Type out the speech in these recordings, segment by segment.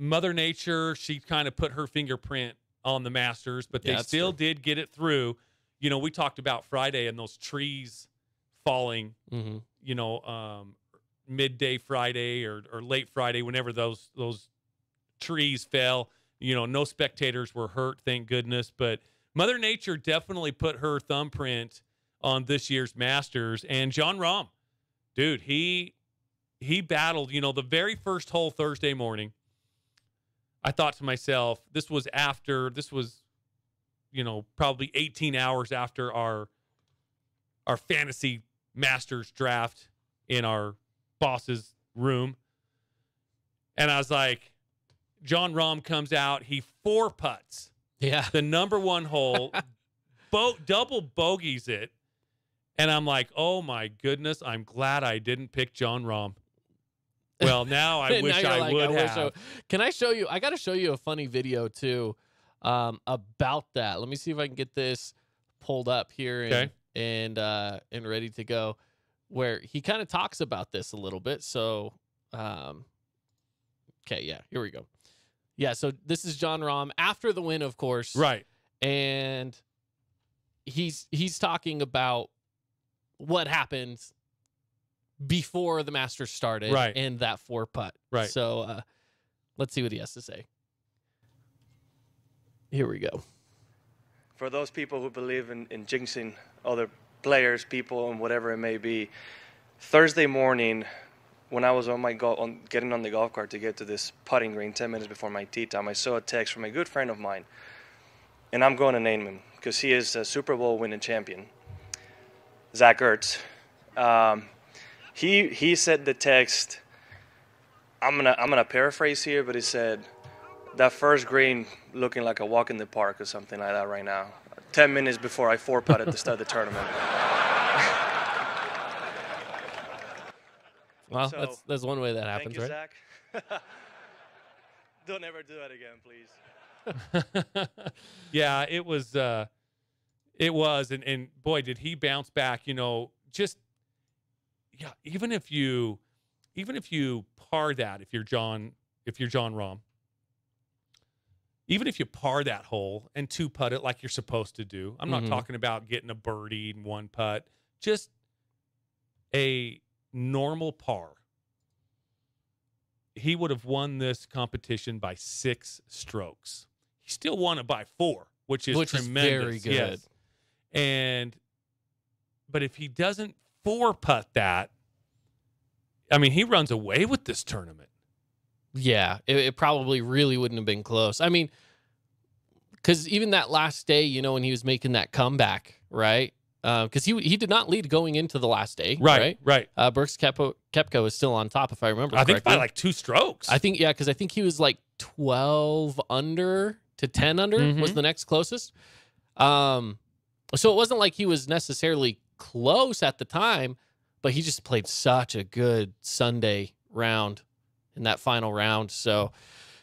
Mother Nature, she kind of put her fingerprint on the Masters, but they that's still true. did get it through. You know, we talked about Friday and those trees falling, Mm-hmm. you know, um, midday Friday or, or late Friday, whenever those those trees fell. You know, no spectators were hurt, thank goodness. But Mother Nature definitely put her thumbprint on this year's Masters. And Jon Rahm, dude, he he battled. You know, the very first hole Thursday morning. I thought to myself, this was after this was, you know, probably 18 hours after our our fantasy masters draft in our boss's room. And I was like, Jon Rahm comes out, he four putts Yeah. the number one hole, bo- double bogeys it. And I'm like, oh my goodness, I'm glad I didn't pick Jon Rahm. Well, now I wish now I like, would wish have. I- Can I show you? I got to show you a funny video too um, about that. Let me see if I can get this pulled up here and Okay. and uh, and ready to go. Where he kind of talks about this a little bit. So, um, okay, yeah, here we go. Yeah, so this is Jon Rahm after the win, of course, Right. and he's he's talking about what happened before the Masters started, Right. And that four putt, Right. So uh, let's see what he has to say. Here we go. for those people who believe in, in jinxing other players, people, and whatever it may be, Thursday morning, when I was on my go- on getting on the golf cart to get to this putting green 10 minutes before my tee time, I saw a text from a good friend of mine, and I'm going to name him because he is a Super Bowl winning champion, Zach Ertz. Um, he he said the text. I'm gonna I'm gonna paraphrase here, but he said that first green looking like a walk in the park or something like that right now. Ten minutes before I four putt at the start the tournament. Well, So, that's that's one way that Thank happens, you, right? Zach. Don't ever do that again, please. yeah, it was uh it was and and boy did he bounce back, you know, just yeah, even if you even if you par that if you're Jon if you're Jon Rahm even if you par that hole and two putt it like you're supposed to do. I'm not Mhm. talking about getting a birdie and one putt, just a normal par. He would have won this competition by six strokes. He still won it by four, which is Which is tremendous. very good. Yes. And but if he doesn't four putt that, I mean, he runs away with this tournament. Yeah, it, it probably really wouldn't have been close. I mean, because even that last day, you know, when he was making that comeback, right? Because he he did not lead going into the last day, right? right. Uh, Brooks Koepka, Koepka is still on top, if I remember. I think by like two strokes. I think yeah, because I think he was like twelve under to ten under was Mhm. the next closest. Um, so it wasn't like he was necessarily close at the time, but he just played such a good Sunday round in that final round. So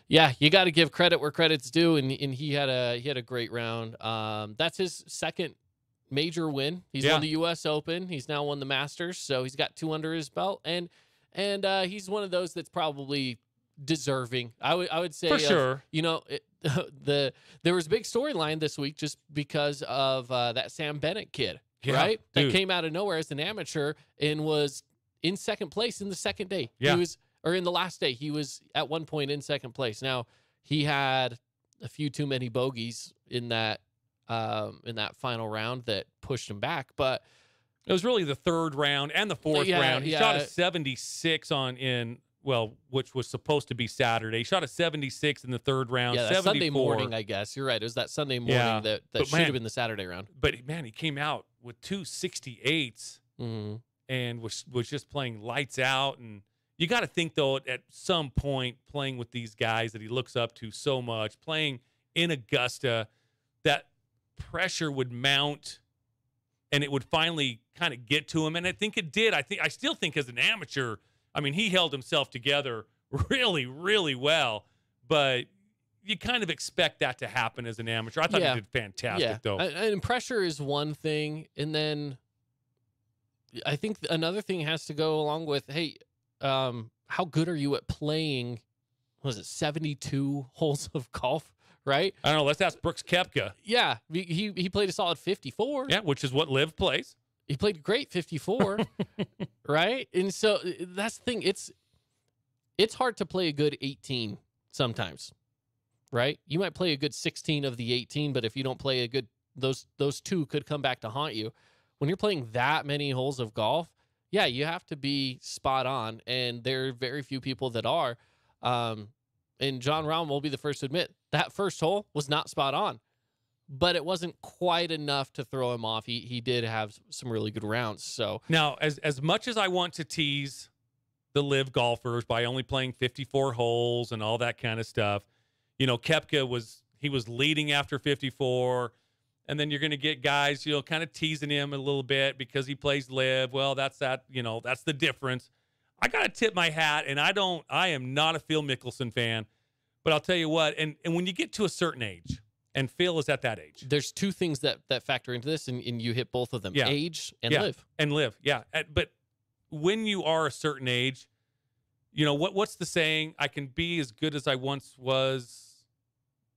yeah, you got to give credit where credit's due, and and he had a he had a great round. Um, that's his second major win. He's Yeah. won the U.S. Open. He's now won the Masters, so he's got two under his belt, and and uh, he's one of those that's probably deserving. I would I would say for of- sure. you know it, the there was a big storyline this week just because of uh, that Sam Bennett kid, Yeah, right? That came out of nowhere as an amateur and was in second place in the second day. Yeah. He was or in the last day he was at one point in second place. Now he had a few too many bogeys in that um, in that final round that pushed him back, but It was really the third round and the fourth Yeah, round. He shot a 76 on in well, which was supposed to be Saturday. He shot a 76 in the third round. yeah, Sunday morning, I guess you're right. It was that Sunday morning Yeah. that that But should man- have been the Saturday round. But man, he came out with two 68s hmm and was was just playing lights out. And you got to think though, at some point, playing with these guys that he looks up to so much, playing in Augusta, that pressure would mount, and it would finally kind of get to him. And I think it did. I think I still think as an amateur, I mean, he held himself together really, really well, but. You kind of expect that to happen as an amateur. I thought Yeah. he did fantastic, yeah. though. And, pressure is one thing, and then I think another thing has to go along with, hey, um, how good are you at playing was it 72 holes of golf, right? I don't know. Let's ask Brooks Koepka. Yeah, he he, played a solid 54. Yeah, which is what LIV plays. He played great 54, right? And so uh, that's the thing. It's it's hard to play a good 18 sometimes, right? You might play a good 16 of the 18, but if you don't play a good those those two could come back to haunt you. When you're playing that many holes of golf, yeah, you have to be spot on, and there are very few people that are. Um, and Jon Rahm will be the first to admit that first hole was not spot on, but it wasn't quite enough to throw him off. He he did have some really good rounds. So Now, as as much as I want to tease the LIV golfers by only playing 54 holes and all that kind of stuff, you know, Koepka was he was leading after 54 and then you're going to get guys, you know, kind of teasing him a little bit because he plays LIV. Well, that's that, you know, that's the difference. I got to tip my hat and I don't I am not a Phil Mickelson fan, but I'll tell you what, and and when you get to a certain age, and Phil is at that age. there's two things that that factor into this, and, and you hit both of them: Yeah. age and Yeah. LIV. and LIV. Yeah, Uh, but when you are a certain age, you know what? What's the saying? I can be as good as I once was,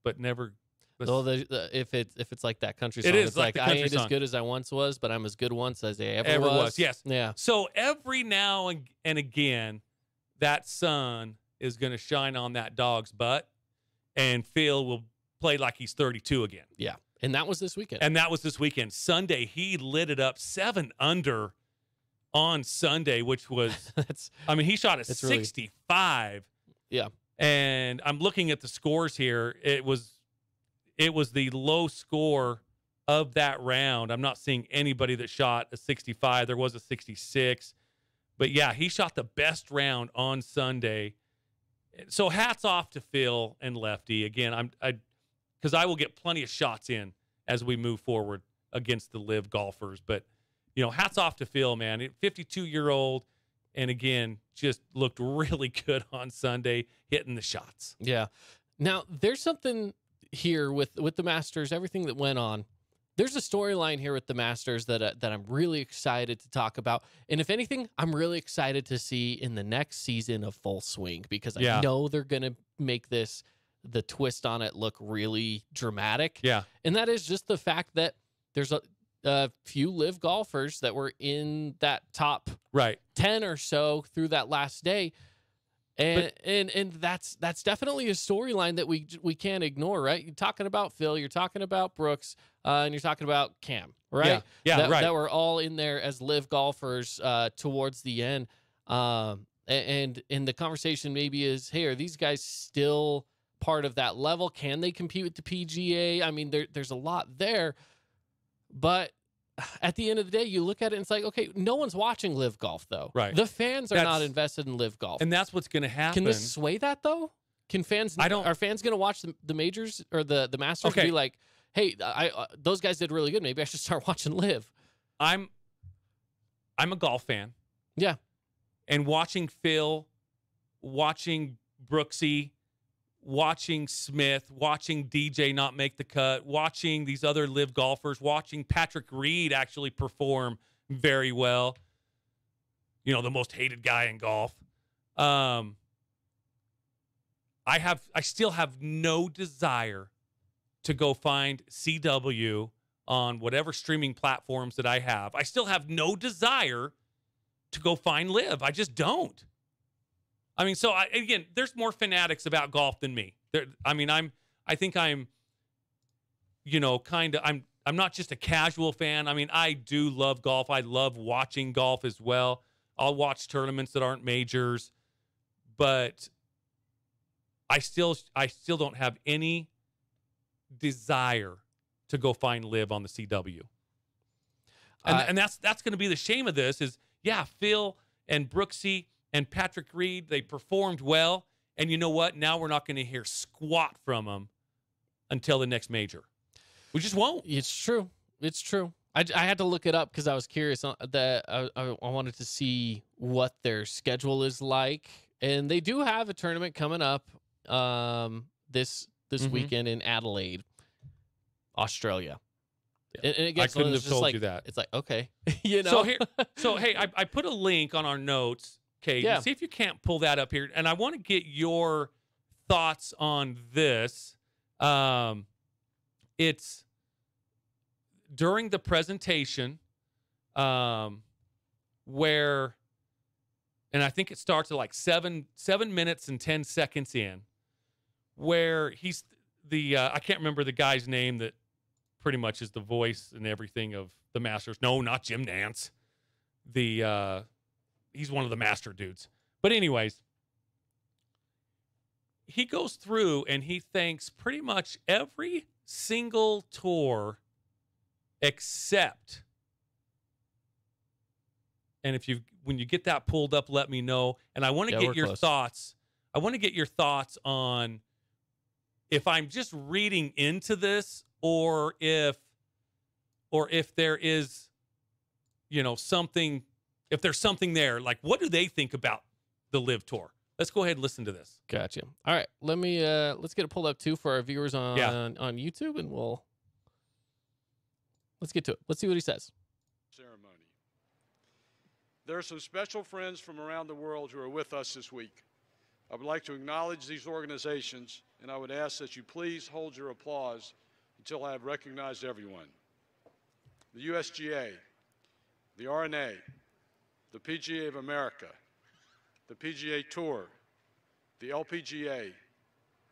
but never. Well, the, the, if it's if it's like that country song, It is it's like like, I ain't as good as I once was, but I'm as good once as I ever, Ever was. was, yes. Yeah. So every now and, and again, that sun is going to shine on that dog's butt, and Phil will play like he's 32 again. Yeah. And that was this weekend. And that was this weekend. Sunday, he lit it up seven under on Sunday, which was That's I mean, he shot a It's really- 65. Yeah. And I'm looking at the scores here. It was it was the low score of that round. I'm not seeing anybody that shot a 65. There was a 66. But yeah, he shot the best round on Sunday. So hats off to Phil and Lefty. Again, I'm I cuz I will get plenty of shots in as we move forward against the LIV golfers, but you know, hats off to Phil, man. 52 year old, and again, just looked really good on Sunday, hitting the shots. yeah. Now there's something here with with the Masters, everything that went on. There's a storyline here with the Masters that uh, that I'm really excited to talk about, and if anything, I'm really excited to see in the next season of Full Swing because I Yeah. know they're gonna make this the twist on it look really dramatic. Yeah, and that is just the fact that there's a, a few LIV golfers that were in that top right. 10 or so through that last day and and and that's that's definitely a storyline that we we can't ignore right you're talking about phil you're talking about brooks uh, and you're talking about cam right Yeah, yeah, that, right. that were all in there as LIV golfers uh, towards the end um, and and the conversation maybe is hey are these guys still part of that level can they compete with the pga i mean there, there's a lot there but at the end of the day, you look at it and it's like, okay, no one's watching LIV golf though. Right. The fans are not invested in LIV golf. And that's what's going to happen. Can this sway that though? Can fans? I don't- Are fans going to watch the, the majors or the the Masters? and Okay. Be like, hey, I uh, those guys did really good. Maybe I should start watching LIV. I'm I'm a golf fan. Yeah. And watching Phil, watching Brooksy, watching Smith, watching DJ not make the cut, watching these other LIV golfers, watching Patrick Reed actually perform very well. You know, the most hated guy in golf. Um I have I still have no desire to go find CW on whatever streaming platforms that I have. I still have no desire to go find LIV. I just don't. I mean, so I, again, there's more fanatics about golf than me. There, I mean, I'm, I think I'm, you know, kind of, I'm, I'm not just a casual fan. I mean, I do love golf. I love watching golf as well. I'll watch tournaments that aren't majors, but I still, I still don't have any desire to go find LIV on the CW. And, I- and that's that's going to be the shame of this is yeah, Phil and Brooksy and Patrick Reed they performed well, and you know what? Now we're not going to hear squat from them until the next major. We just won't. It's true. It's true. I, I had to look it up because I was curious. That I, I wanted to see what their schedule is like, and they do have a tournament coming up um, this this Mhm. weekend in Adelaide, Australia. And, and it I couldn't have told like, you that. It's like okay, you know. So here, so hey, I, I put a link on our notes, Kate. Yeah. See if you can't pull that up here, and I want to get your thoughts on this. Um, it's during the presentation um, where, and I think it starts at like seven seven minutes and ten seconds in, where he's the uh, I can't remember the guy's name that pretty much is the voice and everything of the Masters. No, not Jim Nantz. The uh, he's one of the master dudes. But anyways, he goes through and he thanks pretty much every single tour except and if you when you get that pulled up let me know and i want to Yeah, get your close. thoughts i want to get your thoughts on if i'm just reading into this or if or if there is you know something if there's something there like what do they think about the LIV tour let's go ahead and listen to this Gotcha. All right, let me uh let's get it pulled up too for our viewers on Yeah. on YouTube, and we'll let's get to it. Let's see what he says. ceremony. There are some special friends from around the world who are with us this week. I would like to acknowledge these organizations, and I would ask that you please hold your applause until I have recognized everyone. The USGA, the R&A, the PGA of America, the PGA Tour, the LPGA,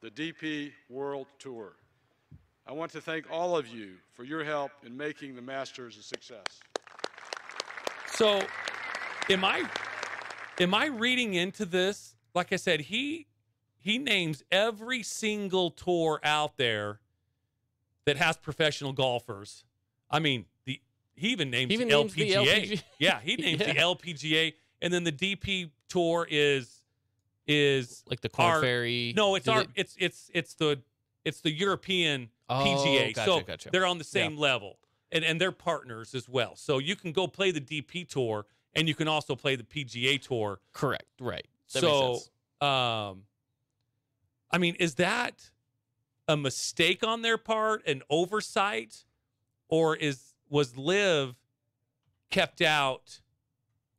the DP World Tour. I want to thank all of you for your help in making the Masters a success. So, am I am I reading into this? Like I said, he he names every single tour out there that has professional golfers. I mean, he even names, He even the, names the LPGA. LPGA. Yeah, he names the LPGA, and then the DP tour is is Like the Korn Ferry. no, it's our it's it's it's the it's the European Oh, PGA. gotcha, so gotcha. they're on the same level. And and they're partners as well. So you can go play the DP tour and you can also play the PGA tour. correct. Right. That so makes sense. um I mean, is that a mistake on their part, an oversight, or is was LIV kept out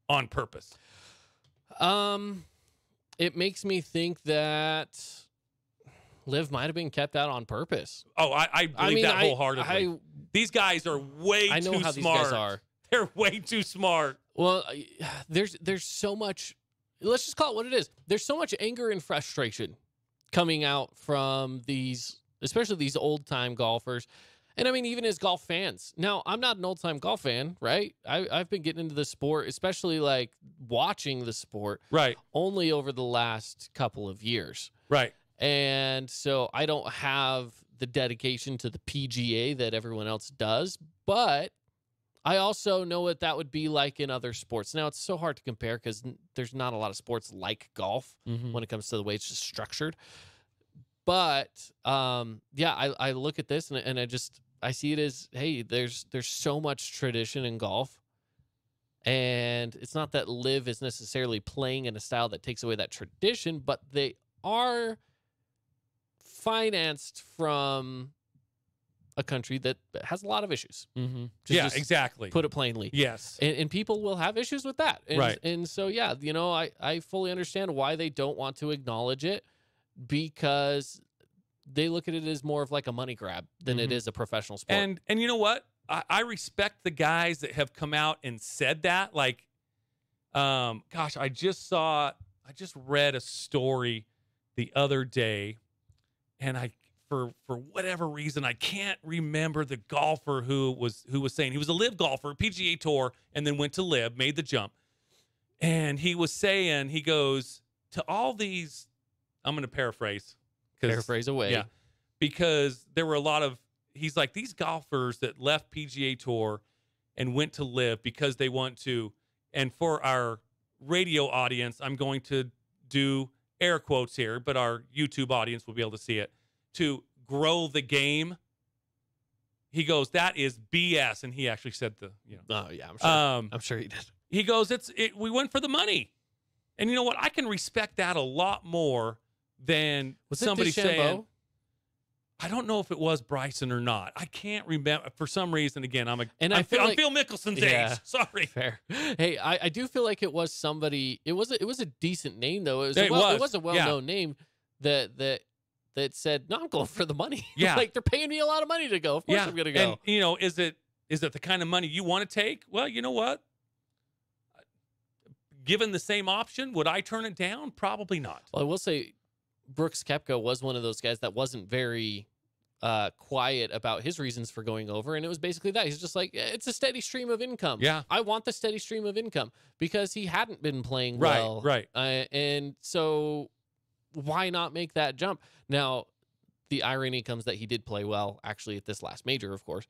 on purpose? Um, it makes me think that Liv might have been kept out on purpose. Oh, I, I believe I mean, that I- wholeheartedly. I, these guys are way I know too how these smart. guys are. They're way too smart. Well, there's there's so much. Let's just call it what it is. There's so much anger and frustration coming out from these, especially these old time golfers. And I mean, even as golf fans. Now, I'm not an old time golf fan, right? I, I've been getting into the sport, especially like watching the sport, Right, only over the last couple of years. right. And so I don't have the dedication to the PGA that everyone else does, but I also know what that would be like in other sports. Now, it's so hard to compare because there's not a lot of sports like golf Mm-hmm. when it comes to the way it's just structured. But um, yeah, I, I look at this and, and I just I see it as hey, there's there's so much tradition in golf, and it's not that LIV is necessarily playing in a style that takes away that tradition, but they are financed from a country that has a lot of issues. Mm-hmm. Just- Yeah, just exactly. Put it plainly yes. and, and people will have issues with that and, Right. and so yeah you know I, I fully understand why they don't want to acknowledge it because they look at it as more of like a money grab than it Mhm. is a professional sport And and you know what? I, I respect the guys that have come out and said that. Like, um, gosh, I just saw, I just read a story the other day, and I for for whatever reason I can't remember the golfer who was who was saying he was a LIV golfer, PGA Tour, and then went to LIV, made the jump, and he was saying he goes to all these. I'm going to paraphrase. Paraphrase away. yeah. because there were a lot of he's like these golfers that left PGA Tour and went to LIV because they want to and for our radio audience I'm going to do air quotes here but our YouTube audience will be able to see it. To grow the game he goes that is BS and he actually said the you know. Oh yeah i'm sure. Um i'm sure he did. he goes it's it, we went for the money. And you know what? I can respect that a lot more than was somebody saying I don't know if it was Bryson or not. I can't remember for some reason. Again, I'm a And I'm, I feel I'm like- Phil Mickelson's Yeah. age. Sorry. fair hey I, I do feel like it was somebody it was a, it was a decent name though it was, a It well, was. it was a well known name that that that said, "No, I'm going for the money." Yeah. like they're paying me a lot of money to go. Of course, yeah, I'm gonna go. And you know, is it is it the kind of money you want to take? Well, you know what. Given the same option, would I turn it down? Probably not. Well, I will say Brooks Koepka was one of those guys that wasn't very uh, quiet about his reasons for going over. And it was basically that. He's just like, "Eh, it's a steady stream of income. Yeah. I want the steady stream of income because he hadn't been playing Right, well. right. Uh, and so why not make that jump? Now, the irony comes that he did play well actually at this last major, of course.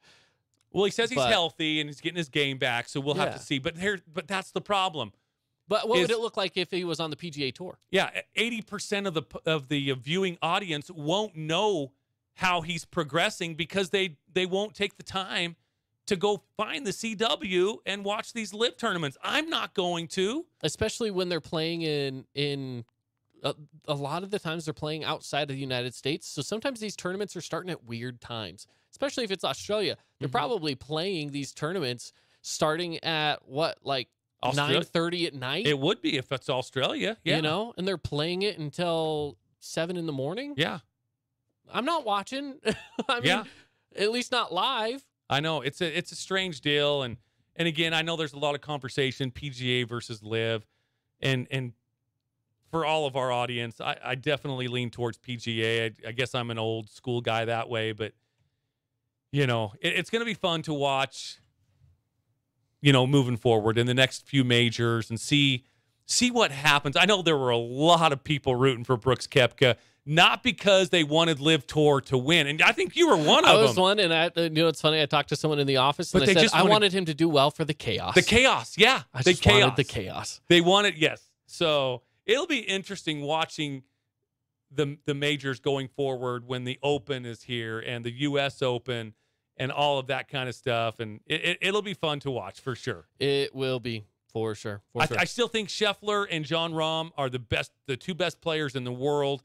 Well, he says he's But- healthy and he's getting his game back, so we'll have to see. But here, but that's the problem. But what would it look like if he was on the PGA Tour? Yeah, eighty percent of the of the viewing audience won't know how he's progressing because they they won't take the time to go find the CW and watch these LIV tournaments. I'm not going to. especially when they're playing in in a, a lot of the times they're playing outside of the United States. So sometimes these tournaments are starting at weird times, especially if it's Australia. They're Mhm. probably playing these tournaments starting at what like nine thirty at night. It would be if it's Australia. Yeah. You know, and they're playing it until seven in the morning. Yeah. I'm not watching. I mean, Yeah. at least not live. I know it's a it's a strange deal, and and again, I know there's a lot of conversation PGA versus LIV, and and for all of our audience, I, I definitely lean towards PGA. I, I guess I'm an old school guy that way, but you know, it, it's going to be fun to watch. You know, moving forward in the next few majors and see see what happens. I know there were a lot of people rooting for Brooks Koepka, not because they wanted LIV Tour to win, and I think you were one of them. I was them. one, and I, you know, it's funny. I talked to someone in the office, But and they said just I wanted- wanted him to do well for the chaos. The chaos, yeah. I the just chaos. wanted the chaos. They want it, yes. So it'll be interesting watching the the majors going forward when the Open is here and the U.S. Open and all of that kind of stuff, and it, it, will be fun to watch for sure. It will be for sure. For I, sure. I still think Scheffler and Jon Rahm are the best, the two best players in the world.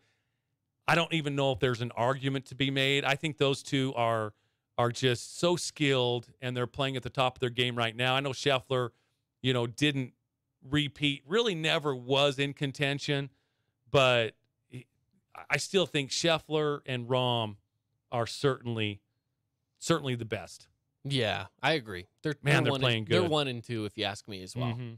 I don't even know if there's an argument to be made. I think those two are are just so skilled and they're playing at the top of their game right now. I know Scheffler, you know, didn't repeat, really never was in contention, but I still think Scheffler and Rahm are certainly certainly the best. yeah, I agree. They're Man, they're one playing and, They're one and two, if you ask me as well. Mhm.